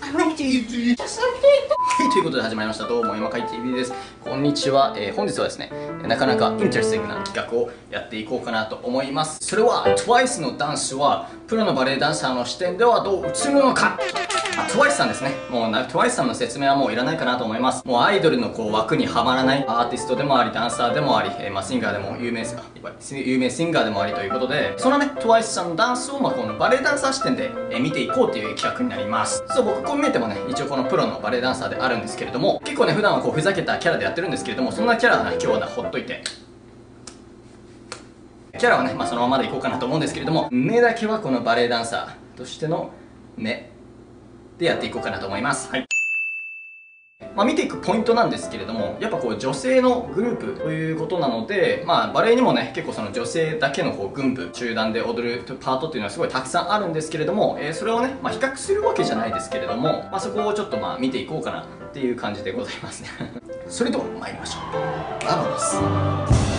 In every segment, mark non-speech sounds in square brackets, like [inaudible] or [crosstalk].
はい、ということで始まりました。どうも、今かい TV です。こんにちは。えー本日はですね、なかなか interesting な企画をやっていこうかなと思います。それは、TWICE のダンスは、プロのバレエダンサーの視点ではどう映るのか TWICE さんですね。もうな、TWICE さんの説明はもういらないかなと思います。もうアイドルのこう枠にはまらないアーティストでもあり、ダンサーでもあり、えーまあ、シンガーでも有名ですが、やっぱり有名シンガーでもありということで、そのね、TWICE さんのダンスを、まあ、このバレエダンサー視点で、えー見ていこうという企画になります。そう、僕こう見えてもね、一応このプロのバレエダンサーであるんですけれども、結構ね、普段はこうふざけたキャラでやってるんですけれども、そんなキャラはね、今日はね、ほっといて、キャラはね、まあ、そのままでいこうかなと思うんですけれども、目だけはこのバレエダンサーとしての目でやっていこうかなと思います。はい。まあ、見ていくポイントなんですけれども、やっぱこう女性のグループということなので、まあバレエにもね、結構その女性だけのこう軍部、集団で踊るパートっていうのはすごいたくさんあるんですけれども、えーそれをね、まあ比較するわけじゃないですけれども、まあそこをちょっとまあ見ていこうかなっていう感じでございますね。[laughs] それでは参りましょう。バモです。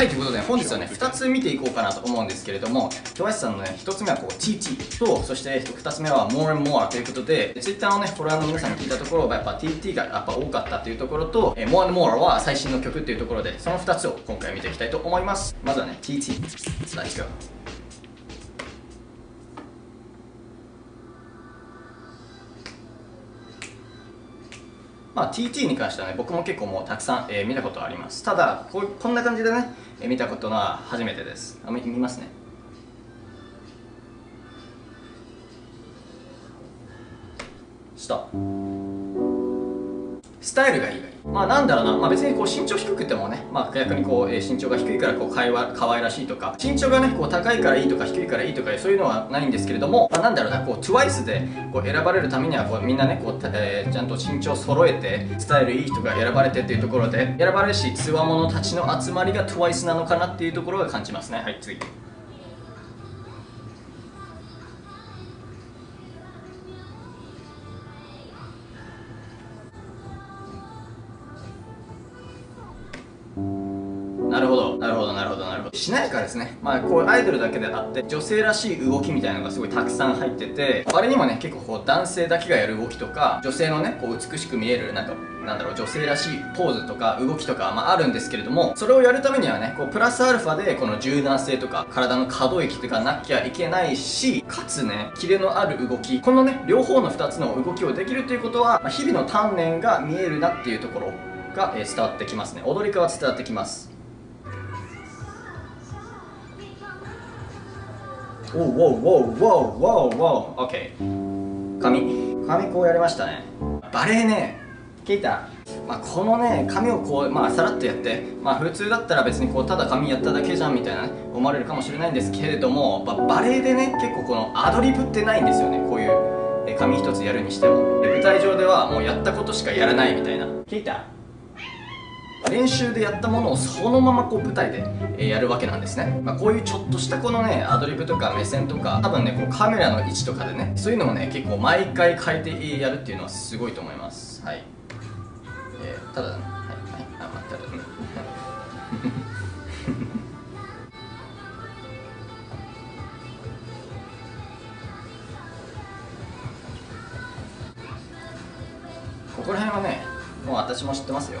はい、ということで本日はね、2つ見ていこうかなと思うんですけれども、トワイスさんのね、1つ目はこう TT と、そして2つ目は More and More ということで、Twitter のね、フォロワーの皆さんに聞いたところ、やっぱ TT がやっぱ多かったというところと、えー More and More は最新の曲っていうところで、その2つを今回見ていきたいと思います。まずはね、TT。Let's go. まあ、TT に関してはね僕も結構もうたくさん、えー見たことあります。ただここんな感じでね、えー見たことは初めてです。あ見見ますね。したスタイルがいい。がいいまあなんだろうな、まあ、別にこう身長低くてもね、まあ、逆にこう、えー身長が低いからこう会話可愛らしいとか。身長がねこう高いからいいとか低いからいいとかそういうのはないんですけれども、まあ、なんだろうな。こう TWICE でこう選ばれるためにはこうみんなねこう、えーちゃんと身長揃えてスタイルいい人が選ばれてっていうところで選ばれしつわものたちの集まりが TWICE なのかなっていうところが感じますね。はい次なるほど、なるほど、なるほど、なるほど。しなやかですね。まあ、こう、アイドルだけであって、女性らしい動きみたいなのがすごいたくさん入ってて、あれにもね、結構こう、男性だけがやる動きとか、女性のね、こう、美しく見える、なんか、なんだろう、女性らしいポーズとか、動きとか、まあ、あるんですけれども、それをやるためにはね、こう、プラスアルファで、この柔軟性とか、体の可動域とかなきゃいけないし、かつね、キレのある動き、このね、両方の2つの動きをできるということは、まあ日々の鍛錬が見えるなっていうところが、えー伝わってきますね。踊り子は伝わってきます。おうおうおうおうおうおう。オッケー髪髪こうやりましたね。バレエね。聞いた、まあ、このね髪をこうまあさらっとやって。まあ普通だったら別にこうただ髪やっただけじゃんみたいなね思われるかもしれないんですけれども、まあバレエでね結構このアドリブってないんですよね。こういう髪一つやるにしても。舞台上ではもうやったことしかやらないみたいな。聞いた？練習でやったものをそのままこう舞台でえやるわけなんですね、まあ、こういうちょっとしたこのねアドリブとか目線とか多分ねこうカメラの位置とかでねそういうのもね結構毎回変えてやるっていうのはすごいと思います。はい、えーただね。はい。はい。あまあただうん。[laughs] ここら辺はねもう私も知ってますよ。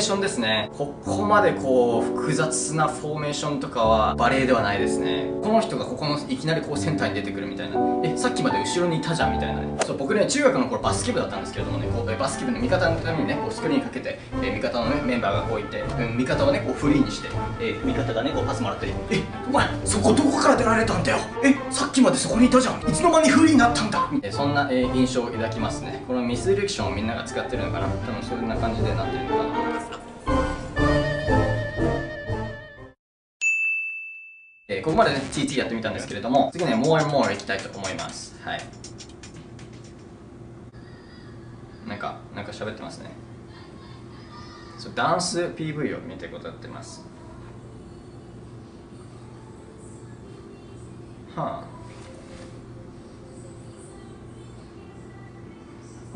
ーションですね。ここまでこう複雑なフォーメーションとかはバレエではないですね。この人がここのいきなりこうセンターに出てくるみたいな。えさっきまで後ろにいたじゃんみたいな。ねそう僕ね中学の頃バスケ部だったんですけれどもねこうバスケ部の味方のためにねこうスクリーンかけてえ味方のねメンバーがこういて、うん、味方をねこうフリーにしてえ味方がねこうパスもらってえお前そこどこから出られたんだよ。えさっきまでそこにいたじゃん。いつの間にフリーになったんだ。えそんな、え印象を抱きますね。このミスディレクションをみんなが使ってるのかな。多分そんな感じでなってるのかな。と思いますえーここまでね TT やってみたんですけれども次ね More and More いきたいと思います。はい。なんかなんかか喋ってますね。そうダンス PV を見てことやってます。はあ。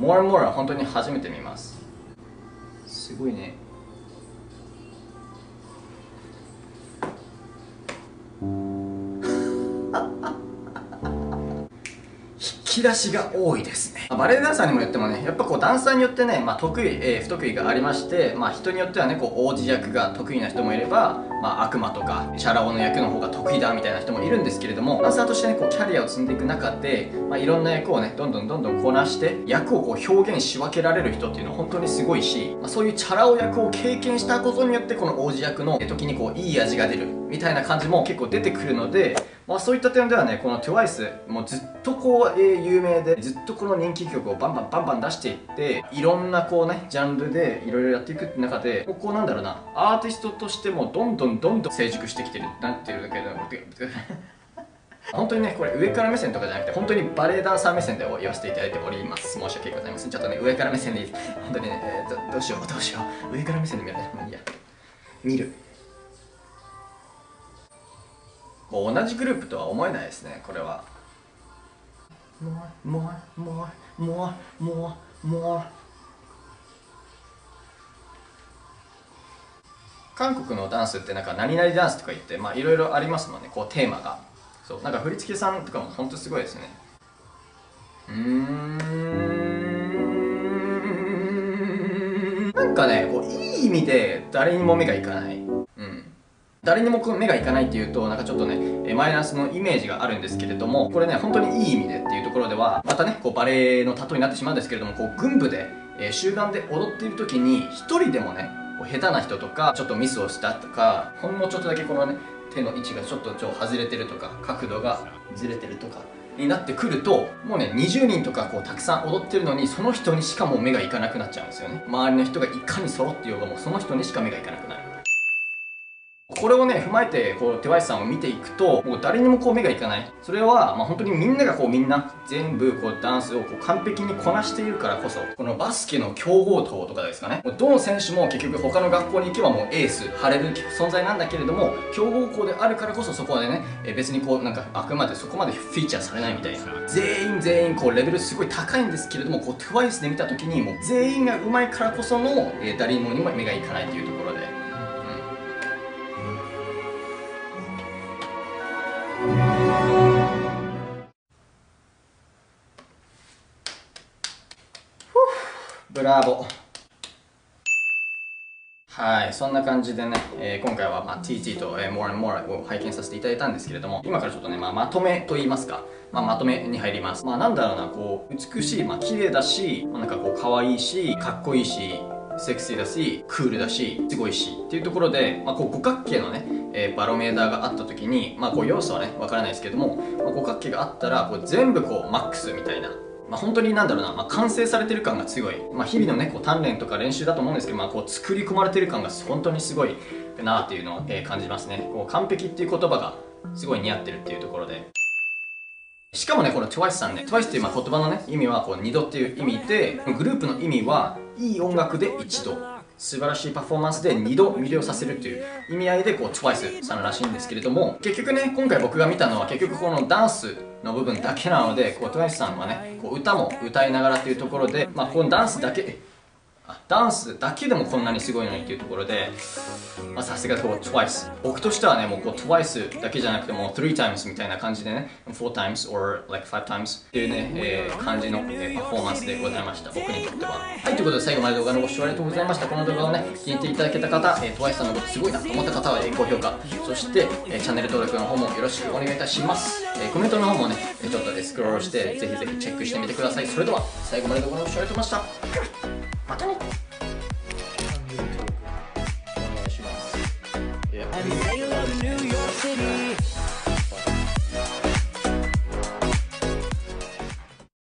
More and More は本当に初めて見ます。すごいね。出しが多いですね。まバレエダンサーにもよってもねやっぱこうダンサーによってね、まあ、得意、えー、不得意がありまして、まあ、人によってはねこう王子役が得意な人もいれば、まあ、悪魔とかチャラ男の役の方が得意だみたいな人もいるんですけれどもダンサーとしてねこうキャリアを積んでいく中で、まあ、いろんな役をねどんどんどんどんこなして役をこう表現し分けられる人っていうのは本当にすごいし、まあ、そういうチャラ男役を経験したことによってこの王子役の時にこういい味が出るみたいな感じも結構出てくるのでまあ、そういった点ではねこの TWICE もうずっとこう、えー、有名でずっとこの人気曲をバンバンバンバン出していっていろんなこうねジャンルでいろいろやっていく中でここなんだろうなアーティストとしてもどんどんどんどん成熟してきてるなんていうだけで [laughs] 本当にねこれ上から目線とかじゃなくて本当にバレエダンサー目線で言わせていただいております。申し訳ございません。ちょっとね上から目線で本当にね、えー、どうしようどうしよう。上から目線で見るねいいや。見る。同じグループとは思えないですねこれは。もうもうもうもうもうもう。韓国のダンスってなんか何々ダンスとか言ってまあいろいろありますもんねこうテーマが。そうなんか振付さんとかも本当すごいですね。うーん。なんかねこういい意味で誰にも目がいかない誰にも目がいかないっていうとなんかちょっとねマイナスのイメージがあるんですけれどもこれね本当にいい意味でっていうところではまたねこうバレエの例えになってしまうんですけれどもこう軍部で、えー、集団で踊っている時に一人でもねこう下手な人とかちょっとミスをしたとかほんのちょっとだけこのね手の位置がちょっとちょ外れてるとか角度がずれてるとかになってくるともうね20人とかこうたくさん踊ってるのにその人にしかもう目がいかなくなっちゃうんですよね。周りの人がいかに揃ってようがもうその人にしか目がいかなくなるこれをね踏まえてこう手配さんを見ていくともう誰にもこう目がいかない。それは、まあ、本当にみんながこうみんな全部こうダンスをこう完璧にこなしているからこそこのバスケの強豪校とかですかね。もうどの選手も結局他の学校に行けばもうエース張れる存在なんだけれども強豪校であるからこそそこでね別にこうなんかあくまでそこまでフィーチャーされないみたいな。全員全員こうレベルすごい高いんですけれどもこう TWICE で見た時にもう全員が上手いからこその、え誰にも目がいかないというところ。ブラボはい、そんな感じでね、えー、今回は、まあ、TT と、えー、More and More を拝見させていただいたんですけれども、今からちょっとね、まあ、まとめと言いますか、まあ、まとめに入ります。まあ、なんだろうな、こう、美しい、まあ、綺麗だし、まあ、なんかこう、可愛いし、かっこいいし、セクシーだし、クールだし、すごいし、っていうところで、まあ、こう、五角形のね、えー、バロメーターがあった時に、まあ、こう、要素はね、わからないですけれども、まあ、五角形があったら、こう、全部こう、マックスみたいな、まあ、本当になんだろうな、まあ、完成されてる感が強い、まあ、日々のねこう鍛錬とか練習だと思うんですけど、まあ、こう作り込まれてる感が本当にすごいなっていうのを、え、感じますね。こう完璧っていう言葉がすごい似合ってるっていうところで。しかもねこの TWICE さんね TWICE っていうまあ言葉のね意味はこう2度っていう意味でグループの意味はいい音楽で一度。素晴らしいパフォーマンスで2度魅了させるという意味合いでこう TWICE さんらしいんですけれども結局ね今回僕が見たのは結局このダンスの部分だけなのでこう TWICE さんはねこう歌も歌いながらというところでまあこのダンスだけダンスだけでもこんなにすごいのにっていうところでさすがこう TWICE 僕としてはねもうこう TWICE だけじゃなくてもう3 times みたいな感じでね4 times or like 5 times っていうね、えー、感じの、え、パフォーマンスでございました。僕にとっては。はいということで最後まで動画のご視聴ありがとうございました。この動画をね気に入っていただけた方、えー、TWICE さんのことすごいなと思った方は、えー、高評価そして、えー、チャンネル登録の方もよろしくお願いいたします、えー、コメントの方もねちょっとスクロールしてぜひぜひチェックしてみてください。それでは最後まで動画のご視聴ありがとうございました。またね。